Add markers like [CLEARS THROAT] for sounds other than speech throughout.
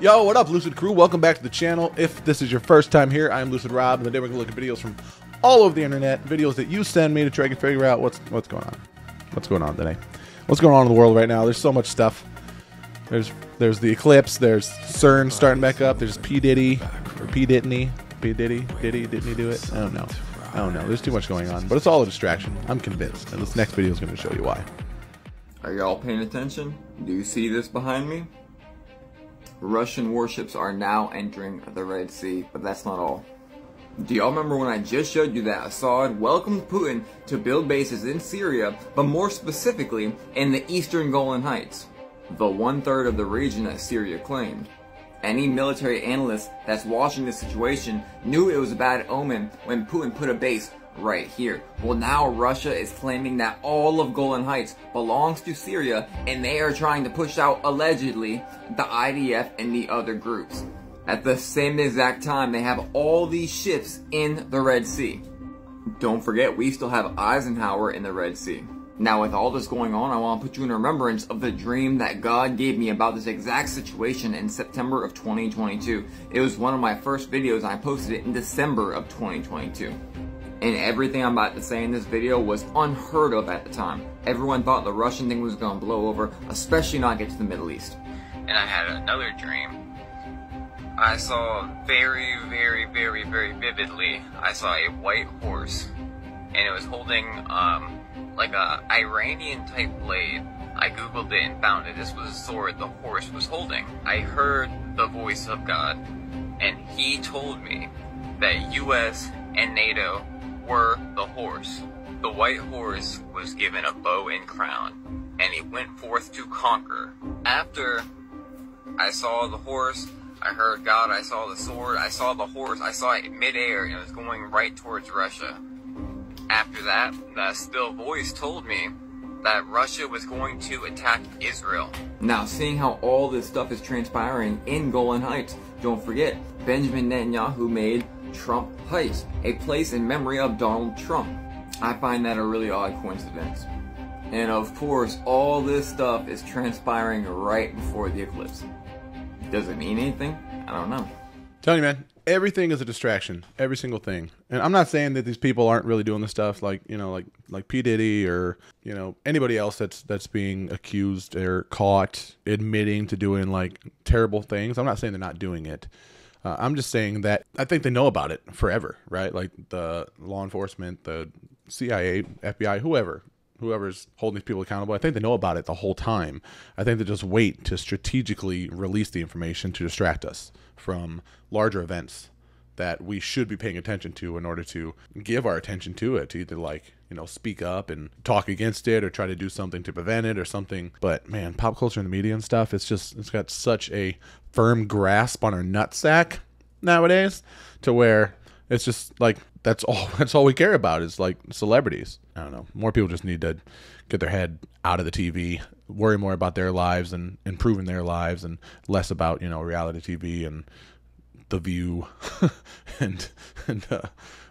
Yo, what up, Lucid Crew? Welcome back to the channel. If this is your first time here, I'm Lucid Rob, and today we're gonna look at videos from all over the internet, videos that you send me to try and figure out what's what's going on. What's going on today? What's going on in the world right now? There's so much stuff. There's there's the eclipse. There's CERN starting back up. There's P Diddy or P Didney. P Diddy Diddy didn't he do it? I don't know. I don't know. There's too much going on, but it's all a distraction. I'm convinced, and this next video is going to show you why. Are y'all paying attention? Do you see this behind me? Russian warships are now entering the Red Sea, but that's not all. Do y'all remember when I just showed you that Assad welcomed Putin to build bases in Syria, but more specifically in the eastern Golan Heights, the one third of the region that Syria claimed? Any military analyst that's watching this situation knew it was a bad omen when Putin put a base right here. Well, now Russia is claiming that all of Golan Heights belongs to Syria and they are trying to push out, allegedly, the IDF and the other groups. At the same exact time, they have all these ships in the Red Sea. Don't forget, we still have Eisenhower in the Red Sea. Now, with all this going on, I want to put you in remembrance of the dream that God gave me about this exact situation in September of 2022. It was one of my first videos, and I posted it in December of 2022 and everything I'm about to say in this video was unheard of at the time. Everyone thought the Russian thing was going to blow over, especially not get to the Middle East. And I had another dream. I saw very, very, very, very vividly, I saw a white horse, and it was holding, um, like a Iranian type blade. I googled it and found it. This was a sword the horse was holding. I heard the voice of God, and he told me that US and NATO were the horse. The white horse was given a bow and crown, and he went forth to conquer. After I saw the horse, I heard God, I saw the sword, I saw the horse, I saw it midair, and it was going right towards Russia. After that, the still voice told me that Russia was going to attack Israel. Now, seeing how all this stuff is transpiring in Golan Heights, don't forget, Benjamin Netanyahu made Trump Heights, a place in memory of Donald Trump. I find that a really odd coincidence. And of course, all this stuff is transpiring right before the eclipse. Does it mean anything? I don't know. Tell you, man, everything is a distraction. Every single thing. And I'm not saying that these people aren't really doing the stuff like you know, like like P Diddy or you know anybody else that's that's being accused or caught admitting to doing like terrible things. I'm not saying they're not doing it. Uh, I'm just saying that I think they know about it forever, right? Like the law enforcement, the CIA, FBI, whoever, whoever's holding these people accountable. I think they know about it the whole time. I think they just wait to strategically release the information to distract us from larger events that we should be paying attention to in order to give our attention to it, to either like, you know, speak up and talk against it or try to do something to prevent it or something. But man, pop culture and the media and stuff, it's just, it's got such a firm grasp on our nutsack nowadays to where it's just like, that's all, [LAUGHS] that's all we care about is like celebrities. I don't know. More people just need to get their head out of the TV, worry more about their lives and improving their lives and less about, you know, reality TV and, the View, [LAUGHS] and and uh,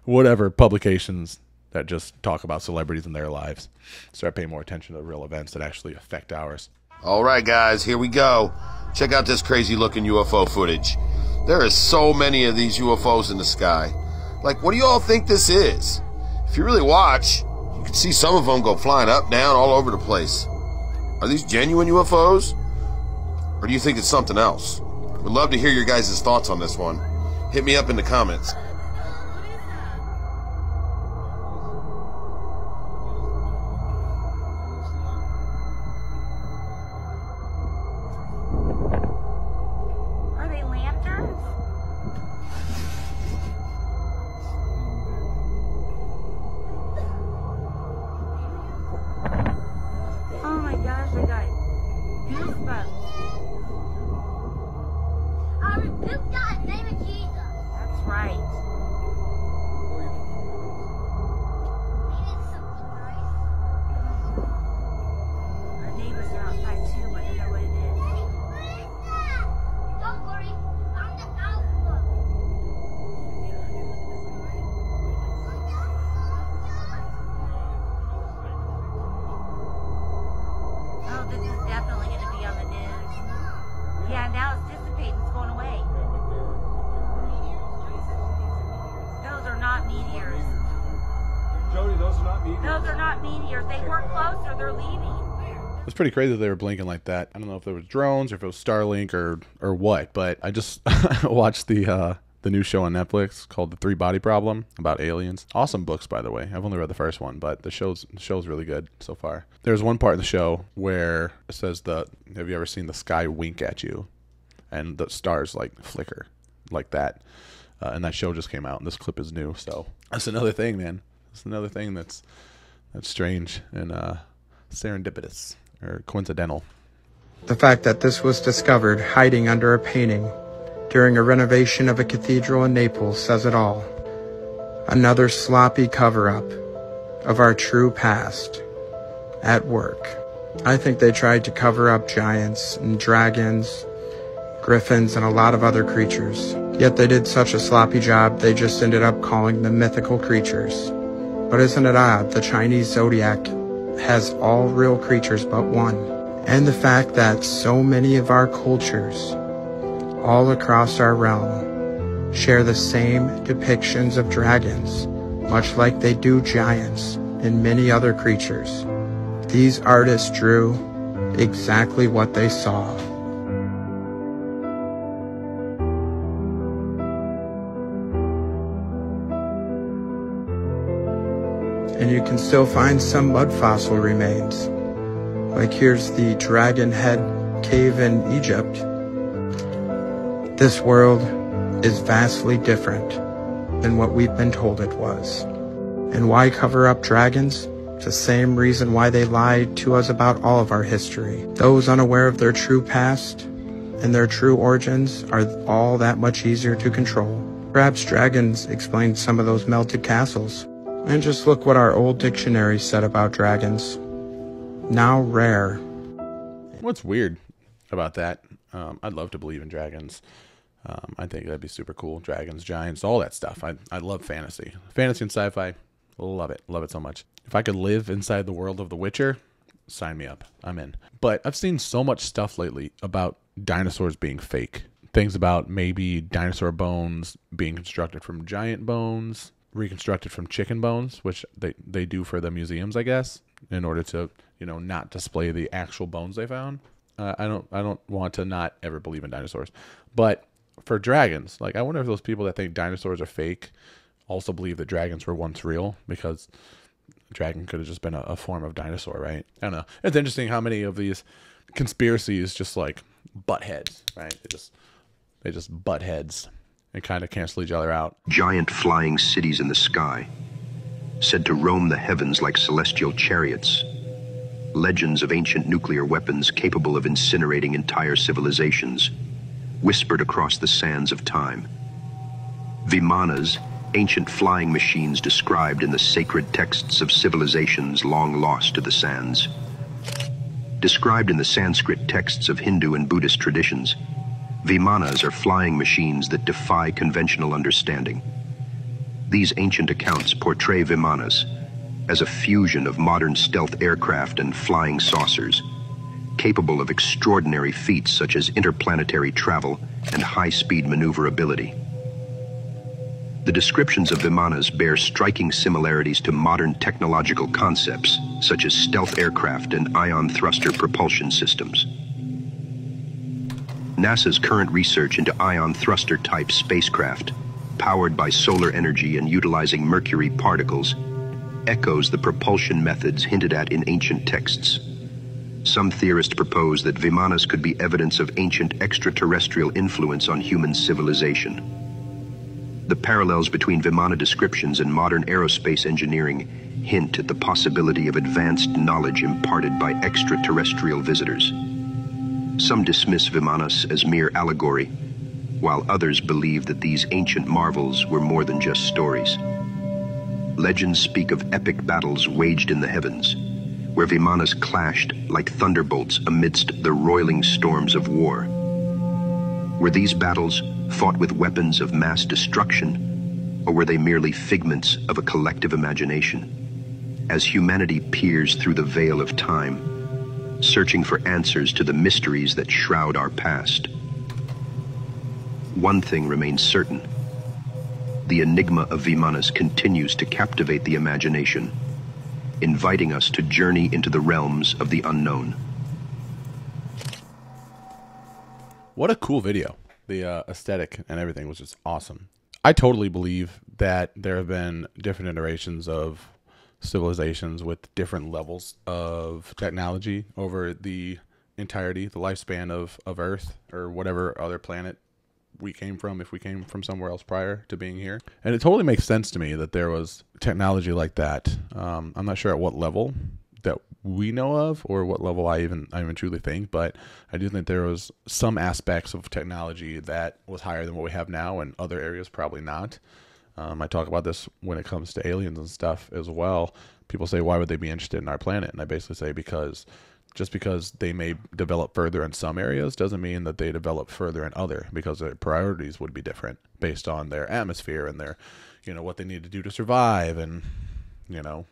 whatever publications that just talk about celebrities and their lives. Start paying more attention to real events that actually affect ours. All right, guys, here we go. Check out this crazy looking UFO footage. There are so many of these UFOs in the sky. Like, what do you all think this is? If you really watch, you can see some of them go flying up, down, all over the place. Are these genuine UFOs? Or do you think it's something else? Would love to hear your guys' thoughts on this one. Hit me up in the comments. It's pretty crazy that they were blinking like that. I don't know if there was drones or if it was Starlink or or what, but I just [LAUGHS] watched the uh, the new show on Netflix called The Three Body Problem about aliens. Awesome books, by the way. I've only read the first one, but the show's the show's really good so far. There's one part in the show where it says the Have you ever seen the sky wink at you, and the stars like flicker like that. Uh, and that show just came out, and this clip is new. So that's another thing, man. That's another thing that's that's strange and uh, serendipitous or coincidental. The fact that this was discovered hiding under a painting during a renovation of a cathedral in Naples says it all. Another sloppy cover up of our true past at work. I think they tried to cover up giants and dragons, griffins, and a lot of other creatures. Yet they did such a sloppy job, they just ended up calling them mythical creatures. But isn't it odd, the Chinese zodiac has all real creatures but one? And the fact that so many of our cultures all across our realm share the same depictions of dragons, much like they do giants and many other creatures. These artists drew exactly what they saw. And you can still find some mud fossil remains. Like here's the Dragon Head Cave in Egypt. This world is vastly different than what we've been told it was. And why cover up dragons? It's the same reason why they lied to us about all of our history. Those unaware of their true past and their true origins are all that much easier to control. Perhaps dragons explain some of those melted castles. And just look what our old dictionary said about dragons. Now rare. What's weird about that? Um, I'd love to believe in dragons. Um, I think that'd be super cool. Dragons, giants, all that stuff. I I love fantasy, fantasy and sci-fi. Love it, love it so much. If I could live inside the world of The Witcher, sign me up. I'm in. But I've seen so much stuff lately about dinosaurs being fake. Things about maybe dinosaur bones being constructed from giant bones, reconstructed from chicken bones, which they, they do for the museums, I guess, in order to, you know, not display the actual bones they found. Uh, I don't I don't want to not ever believe in dinosaurs. But for dragons, like I wonder if those people that think dinosaurs are fake also believe that dragons were once real because dragon could have just been a, a, form of dinosaur, right? I don't know. It's interesting how many of these conspiracies just like butt heads, right? They just they just butt heads and kind of cancel each other out. Giant flying cities in the sky, said to roam the heavens like celestial chariots. Legends of ancient nuclear weapons capable of incinerating entire civilizations, whispered across the sands of time. Vimanas, ancient flying machines described in the sacred texts of civilizations long lost to the sands. Described in the Sanskrit texts of Hindu and Buddhist traditions, Vimanas are flying machines that defy conventional understanding. These ancient accounts portray Vimanas as a fusion of modern stealth aircraft and flying saucers, capable of extraordinary feats such as interplanetary travel and high-speed maneuverability. The descriptions of Vimanas bear striking similarities to modern technological concepts, such as stealth aircraft and ion thruster propulsion systems. NASA's current research into ion thruster type spacecraft, powered by solar energy and utilizing mercury particles, echoes the propulsion methods hinted at in ancient texts. Some theorists propose that Vimanas could be evidence of ancient extraterrestrial influence on human civilization. The parallels between Vimana descriptions and modern aerospace engineering hint at the possibility of advanced knowledge imparted by extraterrestrial visitors. Some dismiss Vimanas as mere allegory, while others believe that these ancient marvels were more than just stories. Legends speak of epic battles waged in the heavens, where Vimanas clashed like thunderbolts amidst the roiling storms of war. Were these battles fought with weapons of mass destruction, or were they merely figments of a collective imagination? As humanity peers through the veil of time, searching for answers to the mysteries that shroud our past. One thing remains certain. The enigma of Vimanas continues to captivate the imagination, inviting us to journey into the realms of the unknown. What a cool video. The uh, aesthetic and everything was just awesome. I totally believe that there have been different iterations of civilizations with different levels of technology over the entirety, the lifespan of, of Earth or whatever other planet we came from, if we came from somewhere else prior to being here. And it totally makes sense to me that there was technology like that. Um, I'm not sure at what level that we know of or what level I even I even truly think, but I do think there was some aspects of technology that was higher than what we have now, and other areas probably not. Um, I talk about this when it comes to aliens and stuff as well. People say, why would they be interested in our planet? And I basically say, because just because they may develop further in some areas doesn't mean that they develop further in other because their priorities would be different based on their atmosphere and their you know what they need to do to survive and you know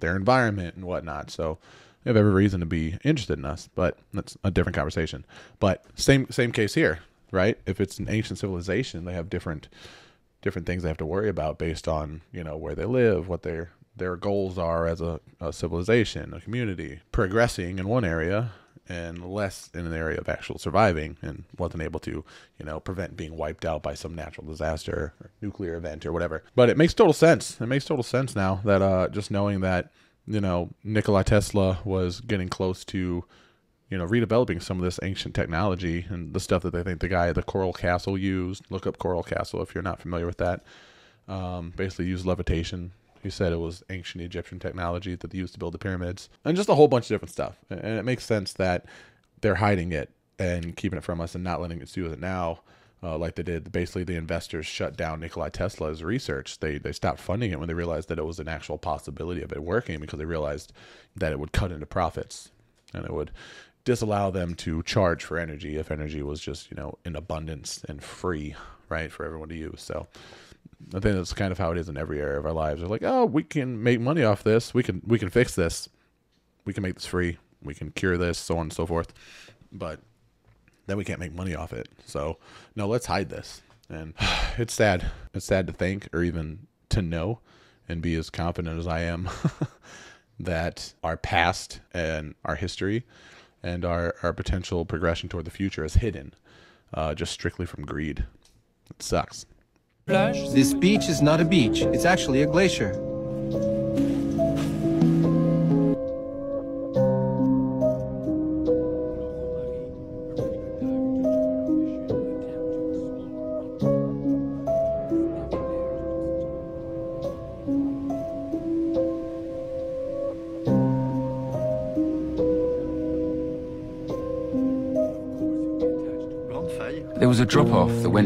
their environment and whatnot so they have every reason to be interested in us but that's a different conversation but same same case here right if it's an ancient civilization they have different different things they have to worry about based on you know where they live what their their goals are as a, a civilization, a community, progressing in one area and less in an area of actual surviving and wasn't able to, you know, prevent being wiped out by some natural disaster or nuclear event or whatever. But it makes total sense. It makes total sense now that uh, just knowing that, you know, Nikola Tesla was getting close to, you know, redeveloping some of this ancient technology and the stuff that they think the guy at the Coral Castle used. Look up Coral Castle if you're not familiar with that. Um, basically, used levitation he said it was ancient Egyptian technology that they used to build the pyramids, and just a whole bunch of different stuff. And it makes sense that they're hiding it and keeping it from us and not letting us do it now, uh, like they did. Basically, the investors shut down Nikola Tesla's research. They they stopped funding it when they realized that it was an actual possibility of it working because they realized that it would cut into profits and it would disallow them to charge for energy if energy was just you know in abundance and free, right, for everyone to use. So I think that's kind of how it is in every area of our lives. They're like, oh, we can make money off this. We can we can fix this. We can make this free. We can cure this, so on and so forth. But then we can't make money off it. So no, let's hide this. And [SIGHS] it's sad. It's sad to think or even to know and be as confident as I am [LAUGHS] that our past and our history and our, our potential progression toward the future is hidden uh, just strictly from greed. It sucks. This beach is not a beach, it's actually a glacier.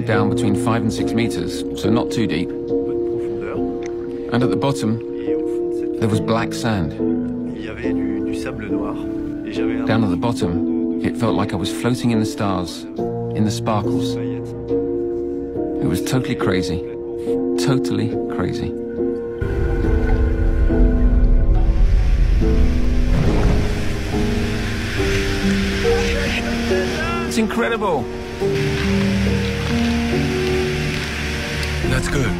Went down between 5 and 6 meters, so not too deep. And at the bottom, there was black sand. Down at the bottom, it felt like I was floating in the stars, in the sparkles. It was totally crazy. Totally crazy. It's incredible. That's good.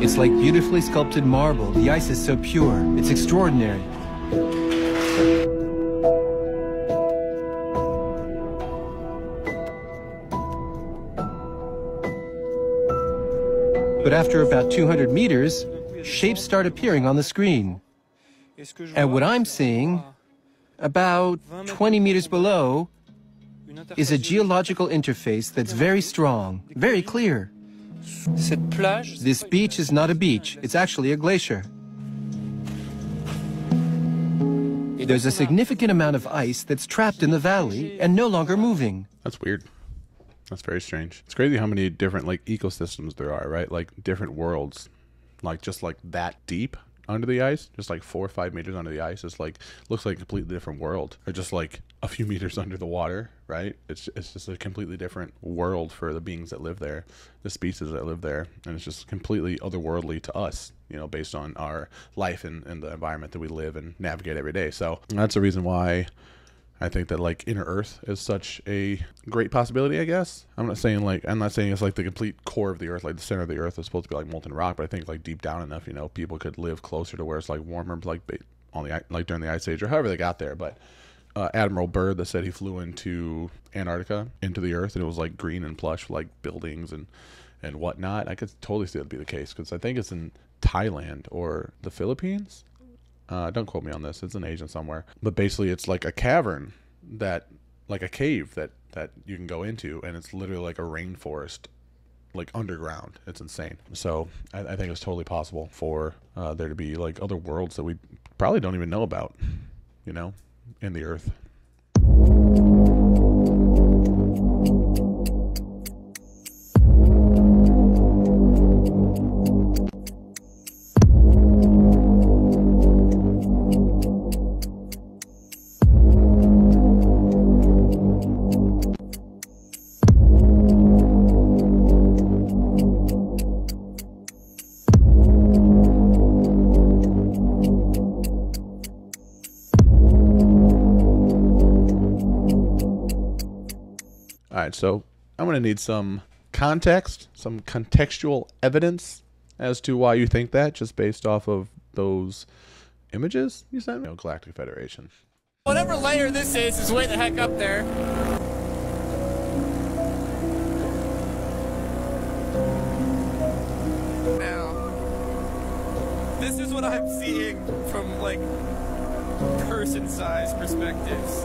It's like beautifully sculpted marble. The ice is so pure. It's extraordinary. But after about 200 meters, shapes start appearing on the screen. And what I'm seeing, about 20 meters below, is a geological interface that's very strong, very clear. This beach is not a beach, it's actually a glacier. There's a significant amount of ice that's trapped in the valley and no longer moving. That's weird. That's very strange. It's crazy how many different like ecosystems there are, right? Like different worlds, like just like that deep under the ice, just like four or five meters under the ice. It's like looks like a completely different world, or just like a few [LAUGHS] meters under the water, right? It's it's just a completely different world for the beings that live there, the species that live there, and it's just completely otherworldly to us, you know, based on our life and, and the environment that we live and navigate every day. So that's the reason why I think that like inner Earth is such a great possibility. I guess I'm not saying like I'm not saying it's like the complete core of the Earth, like the center of the Earth is supposed to be like molten rock, but I think like deep down enough, you know, people could live closer to where it's like warmer, like on the like during the ice age or however they got there. But uh, Admiral Byrd that said he flew into Antarctica into the Earth and it was like green and plush, like buildings and and whatnot. I could totally see that be the case because I think it's in Thailand or the Philippines. Uh, don't quote me on this. It's an Asian somewhere. But basically, it's like a cavern that, like a cave that that you can go into, and it's literally like a rainforest, like underground. It's insane. So I, I think it's totally possible for uh, there to be like other worlds that we probably don't even know about, you know, in the Earth. So I'm going to need some context, some contextual evidence as to why you think that, just based off of those images you sent me. Galactic Federation. Whatever layer this is, is way the heck up there. Now, this is what I'm seeing from like person-sized perspectives.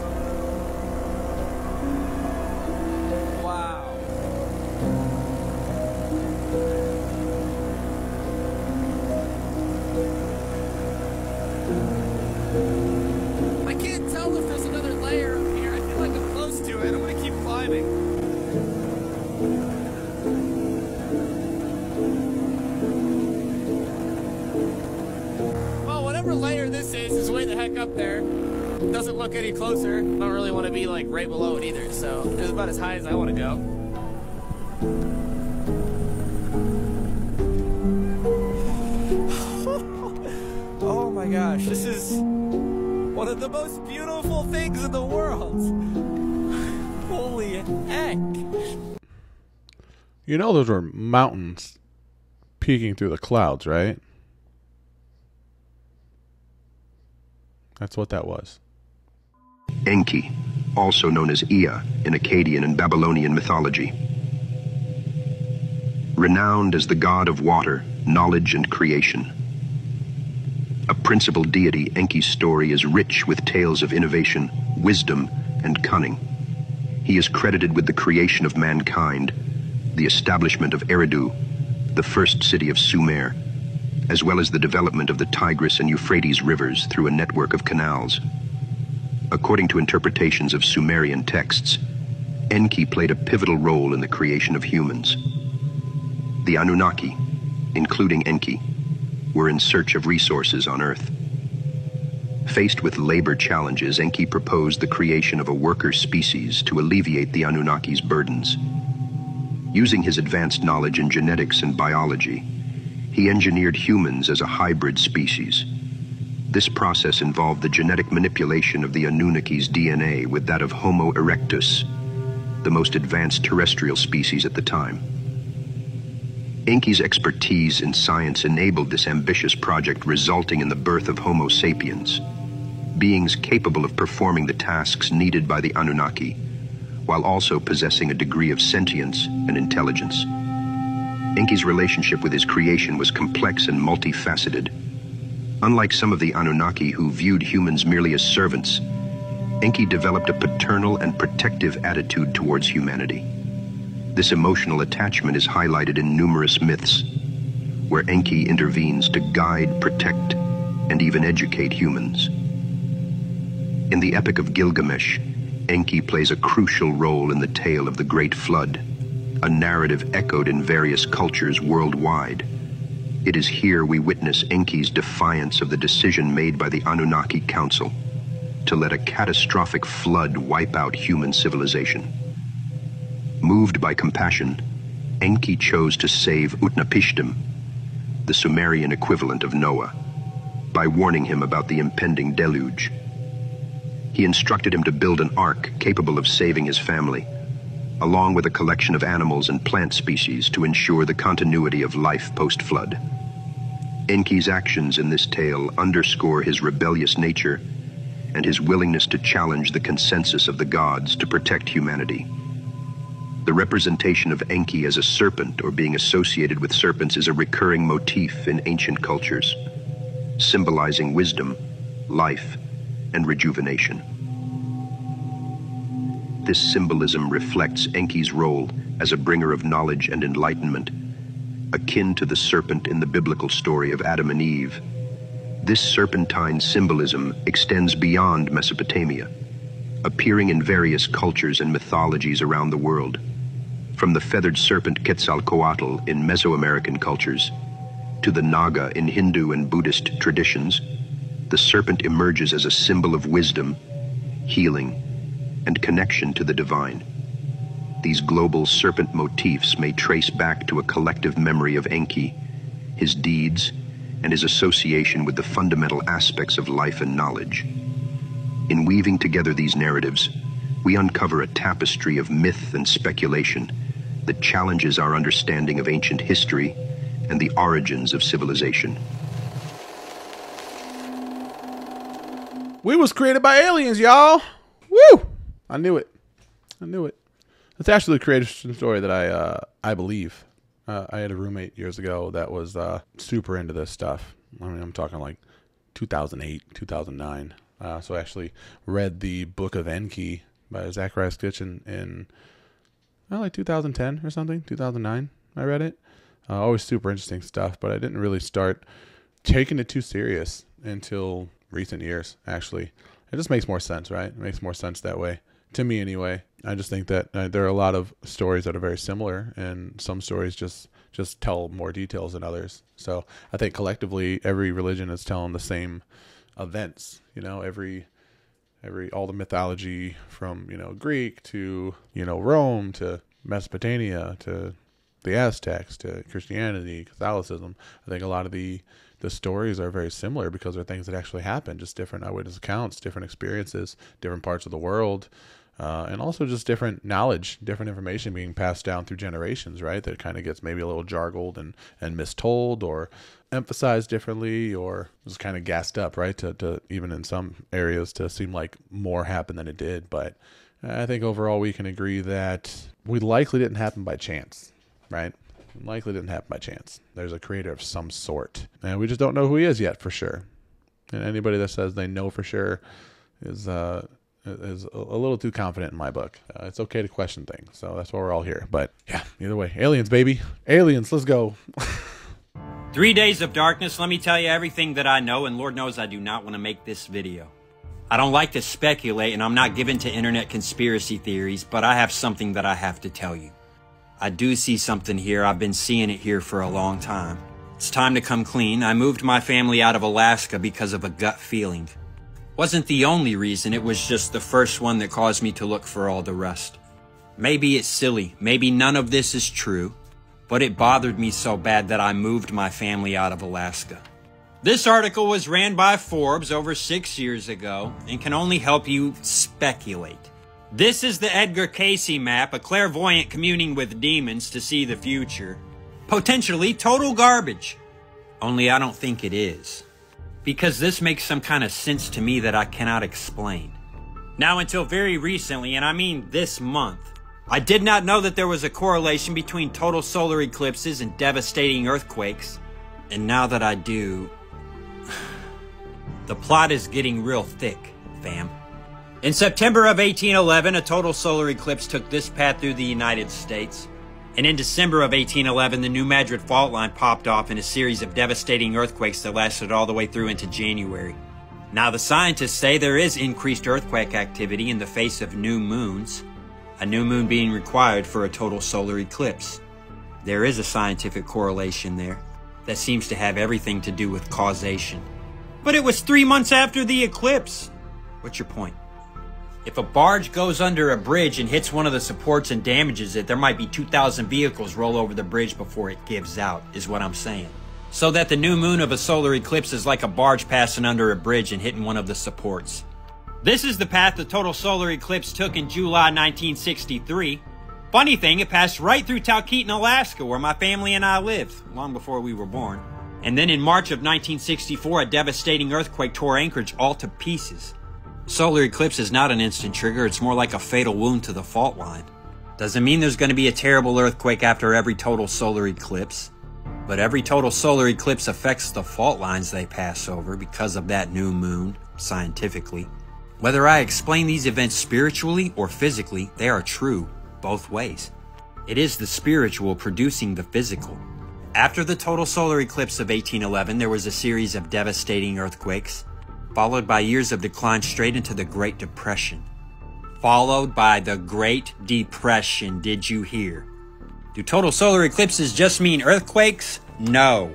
Heck up there. Doesn't look any closer. I don't really want to be like right below it either, so is about as high as I want to go. [SIGHS] oh my gosh, this is one of the most beautiful things in the world. Holy heck. You know, those were mountains peeking through the clouds, right? That's what that was. Enki, also known as Ea in Akkadian and Babylonian mythology. Renowned as the god of water, knowledge, and creation. A principal deity, Enki's story is rich with tales of innovation, wisdom, and cunning. He is credited with the creation of mankind, the establishment of Eridu, the first city of Sumer, as well as the development of the Tigris and Euphrates rivers through a network of canals. According to interpretations of Sumerian texts, Enki played a pivotal role in the creation of humans. The Anunnaki, including Enki, were in search of resources on Earth. Faced with labor challenges, Enki proposed the creation of a worker species to alleviate the Anunnaki's burdens. Using his advanced knowledge in genetics and biology, he engineered humans as a hybrid species. This process involved the genetic manipulation of the Anunnaki's DNA with that of Homo erectus, the most advanced terrestrial species at the time. Enki's expertise in science enabled this ambitious project, resulting in the birth of Homo sapiens, beings capable of performing the tasks needed by the Anunnaki, while also possessing a degree of sentience and intelligence. Enki's relationship with his creation was complex and multifaceted. Unlike some of the Anunnaki who viewed humans merely as servants, Enki developed a paternal and protective attitude towards humanity. This emotional attachment is highlighted in numerous myths, where Enki intervenes to guide, protect, and even educate humans. In the Epic of Gilgamesh, Enki plays a crucial role in the tale of the Great Flood, a narrative echoed in various cultures worldwide. It is here we witness Enki's defiance of the decision made by the Anunnaki Council to let a catastrophic flood wipe out human civilization. Moved by compassion, Enki chose to save Utnapishtim, the Sumerian equivalent of Noah, by warning him about the impending deluge. He instructed him to build an ark capable of saving his family, along with a collection of animals and plant species to ensure the continuity of life post-flood. Enki's actions in this tale underscore his rebellious nature and his willingness to challenge the consensus of the gods to protect humanity. The representation of Enki as a serpent or being associated with serpents is a recurring motif in ancient cultures, symbolizing wisdom, life, and rejuvenation. This symbolism reflects Enki's role as a bringer of knowledge and enlightenment, akin to the serpent in the biblical story of Adam and Eve. This serpentine symbolism extends beyond Mesopotamia, appearing in various cultures and mythologies around the world. From the feathered serpent Quetzalcoatl in Mesoamerican cultures to the Naga in Hindu and Buddhist traditions, the serpent emerges as a symbol of wisdom, healing, and connection to the divine. These global serpent motifs may trace back to a collective memory of Enki, his deeds, and his association with the fundamental aspects of life and knowledge. In weaving together these narratives, we uncover a tapestry of myth and speculation that challenges our understanding of ancient history and the origins of civilization. We was created by aliens, y'all. Woo! I knew it. I knew it. It's actually a creation story that I uh, I believe. Uh, I had a roommate years ago that was uh, super into this stuff. I mean, I'm talking like 2008, 2009. Uh, so I actually read the Book of Enki by Zacharias Sitchin in well, like 2010 or something, 2009. I read it. Uh, always super interesting stuff, but I didn't really start taking it too serious until recent years. Actually, it just makes more sense, right? It makes more sense that way to me, anyway. I just think that uh, there are a lot of stories that are very similar, and some stories just just tell more details than others. So I think collectively, every religion is telling the same events. You know, every every all the mythology from you know Greek to you know Rome to Mesopotamia to the Aztecs to Christianity, Catholicism. I think a lot of the the stories are very similar because they're things that actually happen, just different eyewitness accounts, different experiences, different parts of the world, uh, and also just different knowledge, different information being passed down through generations, right? That kind of gets maybe a little jargled and, and mistold or emphasized differently or just kind of gassed up, right? To, to even in some areas to seem like more happened than it did. But I think overall we can agree that we likely didn't happen by chance, right? Likely didn't happen by chance. There's a creator of some sort, and we just don't know who he is yet for sure. And anybody that says they know for sure is uh, is a little too confident in my book. Uh, it's okay to question things, so that's why we're all here. But yeah, either way, aliens, baby, aliens, let's go. [LAUGHS] Three days of darkness. Let me tell you everything that I know, and Lord knows I do not want to make this video. I don't like to speculate, and I'm not given to internet conspiracy theories, but I have something that I have to tell you. I do see something here. I've been seeing it here for a long time. It's time to come clean. I moved my family out of Alaska because of a gut feeling. Wasn't the only reason, it was just the first one that caused me to look for all the rest. Maybe it's silly, maybe none of this is true, but it bothered me so bad that I moved my family out of Alaska. This article was ran by Forbes over six years ago and can only help you speculate. This is the Edgar Cayce map, a clairvoyant communing with demons to see the future. Potentially total garbage. Only I don't think it is. Because this makes some kind of sense to me that I cannot explain. Now, until very recently, and I mean this month, I did not know that there was a correlation between total solar eclipses and devastating earthquakes. And now that I do, [SIGHS] the plot is getting real thick, fam. In September of 1811, a total solar eclipse took this path through the United States. And in December of 1811, the New Madrid fault line popped off in a series of devastating earthquakes that lasted all the way through into January. Now, the scientists say there is increased earthquake activity in the face of new moons, a new moon being required for a total solar eclipse. There is a scientific correlation there that seems to have everything to do with causation. But it was three months after the eclipse. What's your point? If a barge goes under a bridge and hits one of the supports and damages it, there might be 2,000 vehicles roll over the bridge before it gives out, is what I'm saying. So that the new moon of a solar eclipse is like a barge passing under a bridge and hitting one of the supports. This is the path the total solar eclipse took in July 1963. Funny thing, it passed right through Talkeetna, Alaska, where my family and I lived, long before we were born. And then in March of 1964, a devastating earthquake tore Anchorage all to pieces. Solar eclipse is not an instant trigger, it's more like a fatal wound to the fault line. Doesn't mean there's going to be a terrible earthquake after every total solar eclipse. But every total solar eclipse affects the fault lines they pass over because of that new moon, scientifically. Whether I explain these events spiritually or physically, they are true both ways. It is the spiritual producing the physical. After the total solar eclipse of 1811, there was a series of devastating earthquakes, followed by years of decline straight into the Great Depression. Followed by the Great Depression, did you hear? Do total solar eclipses just mean earthquakes? No.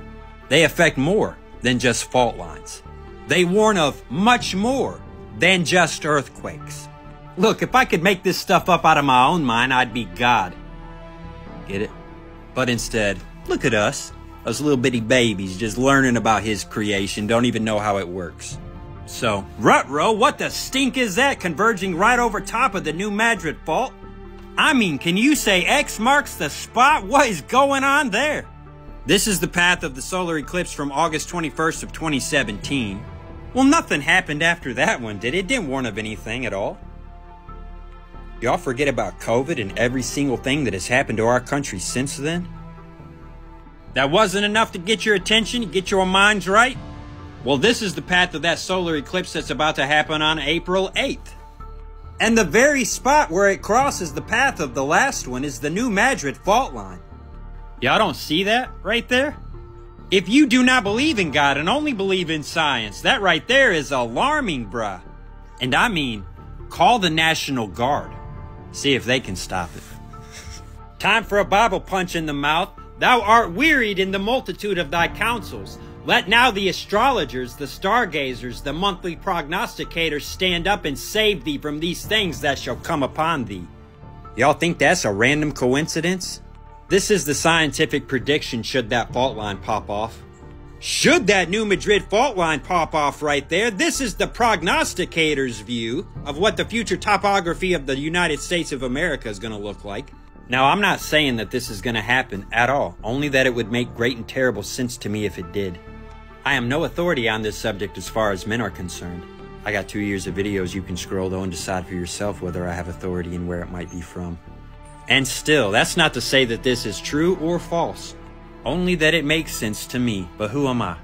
They affect more than just fault lines. They warn of much more than just earthquakes. Look, if I could make this stuff up out of my own mind, I'd be God. Get it? But instead, look at us. Us little bitty babies just learning about his creation, don't even know how it works. So, Rutro, what the stink is that converging right over top of the New Madrid fault? I mean, can you say X marks the spot? What is going on there? This is the path of the solar eclipse from August 21st of 2017. Well, nothing happened after that one, did it? It didn't warn of anything at all. Y'all forget about COVID and every single thing that has happened to our country since then? That wasn't enough to get your attention, get your minds right? Well, this is the path of that solar eclipse that's about to happen on April 8th. And the very spot where it crosses the path of the last one is the New Madrid fault line. Y'all don't see that right there? If you do not believe in God and only believe in science, that right there is alarming, bruh. And I mean, call the National Guard. See if they can stop it. Time for a Bible punch in the mouth. Thou art wearied in the multitude of thy counsels. Let now the astrologers, the stargazers, the monthly prognosticators stand up and save thee from these things that shall come upon thee. Y'all think that's a random coincidence? This is the scientific prediction should that fault line pop off. Should that New Madrid fault line pop off right there, this is the prognosticator's view of what the future topography of the United States of America is going to look like. Now, I'm not saying that this is going to happen at all, only that it would make great and terrible sense to me if it did. I am no authority on this subject as far as men are concerned. I got two years of videos you can scroll though and decide for yourself whether I have authority and where it might be from. And still, that's not to say that this is true or false, only that it makes sense to me, but who am I?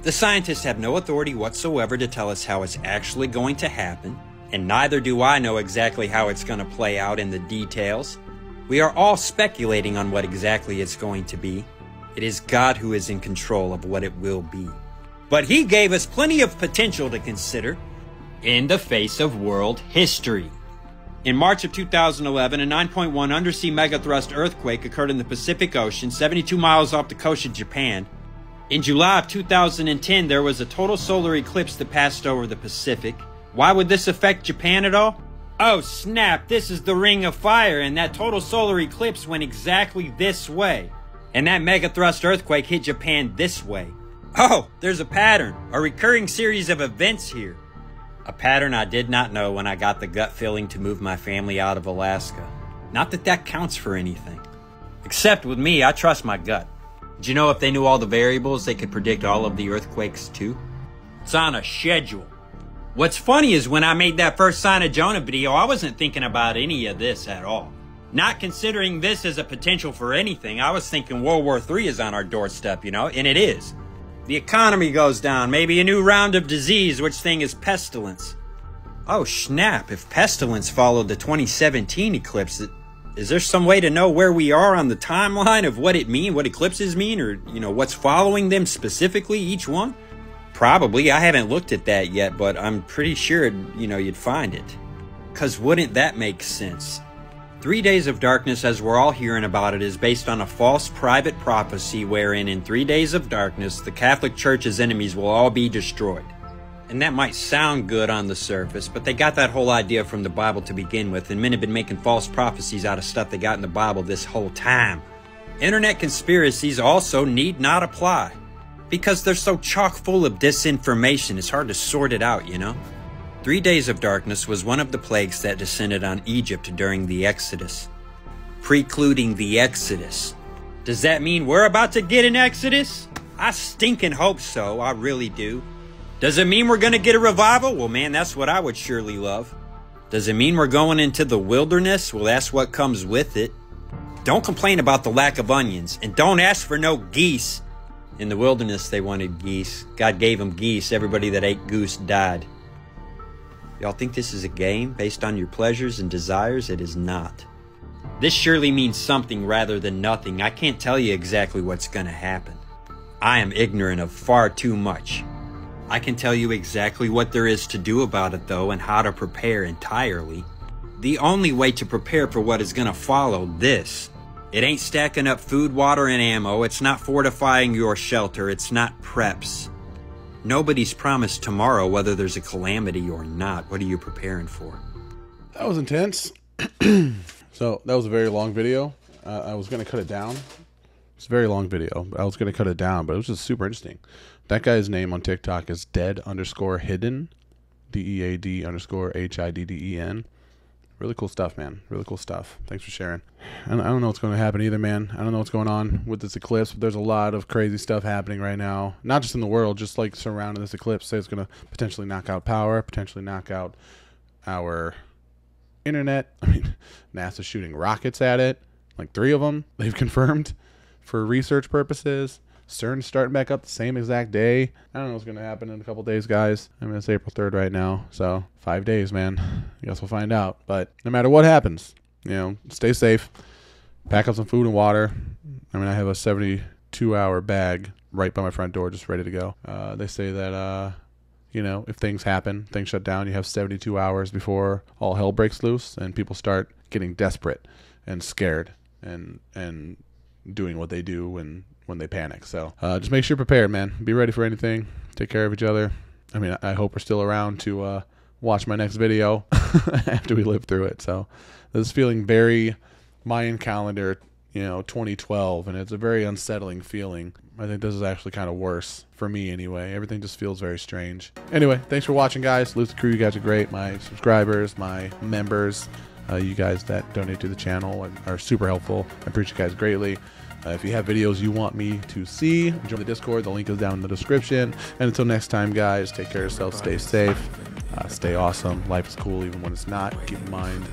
The scientists have no authority whatsoever to tell us how it's actually going to happen, and neither do I know exactly how it's going to play out in the details. We are all speculating on what exactly it's going to be. It is God who is in control of what it will be. But He gave us plenty of potential to consider in the face of world history. In March of 2011, a 9.1 undersea megathrust earthquake occurred in the Pacific Ocean, 72 miles off the coast of Japan. In July of 2010, there was a total solar eclipse that passed over the Pacific. Why would this affect Japan at all? Oh snap, this is the Ring of Fire, and that total solar eclipse went exactly this way. And that megathrust earthquake hit Japan this way. Oh, there's a pattern, a recurring series of events here. A pattern I did not know when I got the gut feeling to move my family out of Alaska. Not that that counts for anything. Except with me, I trust my gut. Do you know if they knew all the variables, they could predict all of the earthquakes too? It's on a schedule. What's funny is when I made that first Sign of Jonah video, I wasn't thinking about any of this at all. Not considering this as a potential for anything, I was thinking World War III is on our doorstep, you know, and it is. The economy goes down, maybe a new round of disease, which thing is pestilence. Oh snap, if pestilence followed the 2017 eclipse, is there some way to know where we are on the timeline of what it mean, what eclipses mean, or, you know, what's following them specifically, each one? Probably, I haven't looked at that yet, but I'm pretty sure, you know, you'd find it. Cause wouldn't that make sense? Three Days of Darkness, as we're all hearing about it, is based on a false private prophecy wherein in three days of darkness, the Catholic Church's enemies will all be destroyed. And that might sound good on the surface, but they got that whole idea from the Bible to begin with, and men have been making false prophecies out of stuff they got in the Bible this whole time. Internet conspiracies also need not apply, because they're so chock full of disinformation, it's hard to sort it out, you know? Three days of darkness was one of the plagues that descended on Egypt during the Exodus. Precluding the Exodus. Does that mean we're about to get an Exodus? I stinking hope so, I really do. Does it mean we're gonna get a revival? Well, man, that's what I would surely love. Does it mean we're going into the wilderness? Well, that's what comes with it. Don't complain about the lack of onions, and don't ask for no geese. In the wilderness, they wanted geese. God gave them geese. Everybody that ate goose died. Y'all think this is a game based on your pleasures and desires? It is not. This surely means something rather than nothing. I can't tell you exactly what's going to happen. I am ignorant of far too much. I can tell you exactly what there is to do about it, though, and how to prepare entirely. The only way to prepare for what is going to follow this. It ain't stacking up food, water, and ammo. It's not fortifying your shelter. It's not preps. Nobody's promised tomorrow whether there's a calamity or not. What are you preparing for? That was intense. [CLEARS THROAT] so that was a very long video. Uh, I was gonna cut it down. It's a very long video. I was gonna cut it down, but it was just super interesting. That guy's name on TikTok is dead underscore hidden, D E A D underscore H I D D E N. Really cool stuff, man. Really cool stuff. Thanks for sharing. I don't, I don't know what's going to happen either, man. I don't know what's going on with this eclipse, but there's a lot of crazy stuff happening right now. Not just in the world, just like surrounding this eclipse. Say it's going to potentially knock out power, potentially knock out our internet. [LAUGHS] I mean, NASA's shooting rockets at it, like three of them. They've [LAUGHS] confirmed for research purposes. CERN's starting back up the same exact day. I don't know what's going to happen in a couple days, guys. I mean, it's April 3rd right now. So, five days, man. I guess we'll find out. But no matter what happens, you know, stay safe. Pack up some food and water. I mean, I have a 72 hour bag right by my front door, just ready to go. Uh, they say that, uh, you know, if things happen, things shut down, you have 72 hours before all hell breaks loose and people start getting desperate and scared and, and, doing what they do when when they panic. So uh, just make sure you're prepared, man. Be ready for anything. Take care of each other. I mean, I hope we're still around to uh, watch my next video [LAUGHS] after we live through it. So this is feeling very Mayan calendar, you know, 2012, and it's a very unsettling feeling. I think this is actually kind of worse for me anyway. Everything just feels very strange. Anyway, thanks for watching, guys. Lucid Crew, you guys are great. My subscribers, my members, uh, you guys that donate to the channel are super helpful. I appreciate you guys greatly. Uh, if you have videos you want me to see, join the Discord. The link is down in the description. And until next time, guys, take care of yourself, Stay safe. Uh, stay awesome. Life is cool even when it's not. Keep in mind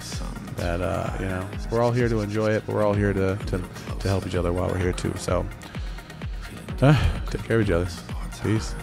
that uh, you know we're all here to enjoy it, but we're all here to to, to help each other while we're here too. So uh, take care of each other. Peace.